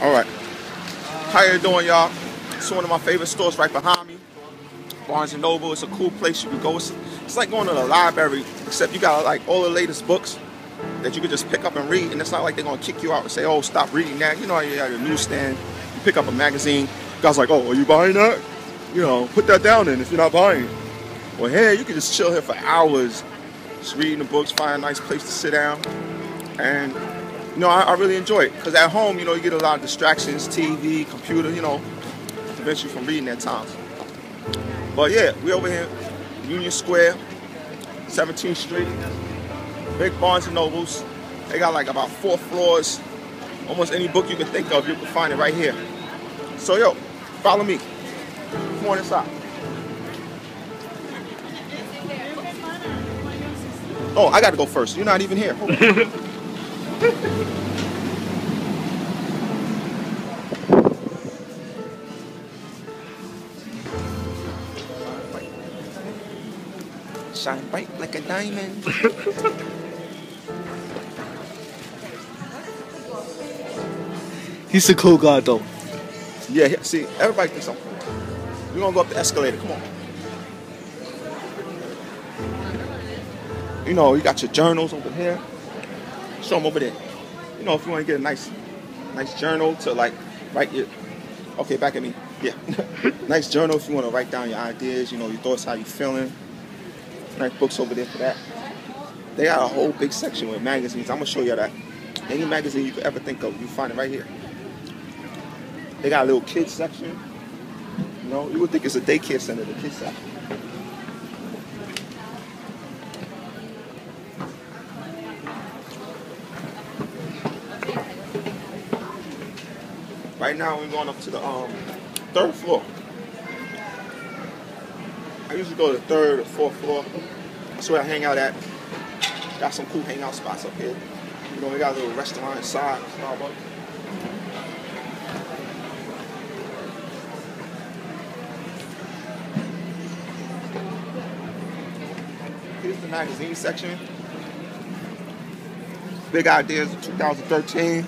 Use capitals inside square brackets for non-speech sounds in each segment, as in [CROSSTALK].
All right. How you doing, y'all? It's one of my favorite stores right behind me. Barnes and Noble. It's a cool place you can go. It's, it's like going to the library, except you got like all the latest books that you could just pick up and read. And it's not like they're gonna kick you out and say, "Oh, stop reading that." You know, you're at a newsstand, you pick up a magazine. Guys like, "Oh, are you buying that?" You know, put that down then if you're not buying. Well, here you can just chill here for hours, just reading the books, find a nice place to sit down, and you know, I, I really enjoy it. Because at home, you know, you get a lot of distractions, TV, computer, you know, prevents you from reading at times. But yeah, we over here, Union Square, 17th Street, big Barnes and Nobles. They got like about four floors. Almost any book you can think of, you can find it right here. So yo, follow me. Come on inside. Oh, I gotta go first. You're not even here. [LAUGHS] Shine bright like a diamond. He's a cool guy though. yeah, see, everybody thinks I'm cool. We're gonna go up the escalator. Come on. You know, you got your journals over here. Show them over there. You know, if you want to get a nice, nice journal to like write your. Okay, back at me. Yeah, [LAUGHS] nice journal if you want to write down your ideas. You know, your thoughts, how you feeling. Nice books over there for that. They got a whole big section with magazines. I'm gonna show you that. Any magazine you could ever think of, you find it right here. They got a little kids section. You know, you would think it's a daycare center, the kids section. Right now we're going up to the um, third floor. I usually go to the third or fourth floor. That's where I hang out at. Got some cool hangout spots up here. You know, we got a little restaurant inside, Starbucks. Here's the magazine section. Big ideas of 2013.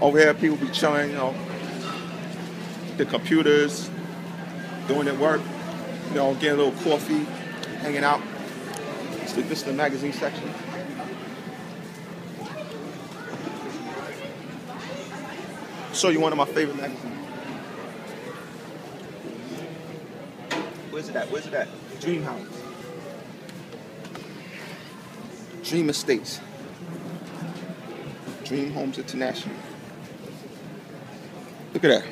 Over here, people be chilling, you know, the computers, doing their work, you know, getting a little coffee, hanging out. This is- this is the magazine section. Show you one of my favorite magazines. Where's it at? Where's it at? Dream House. Dream Estates. Dream Homes International. Look at that.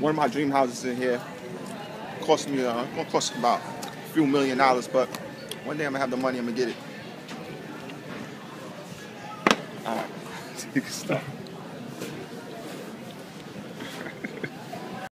One of my dream houses in here cost me, uh, gonna cost about a few million dollars, but one day I'm gonna have the money, I'm gonna get it. All right, [LAUGHS] stop.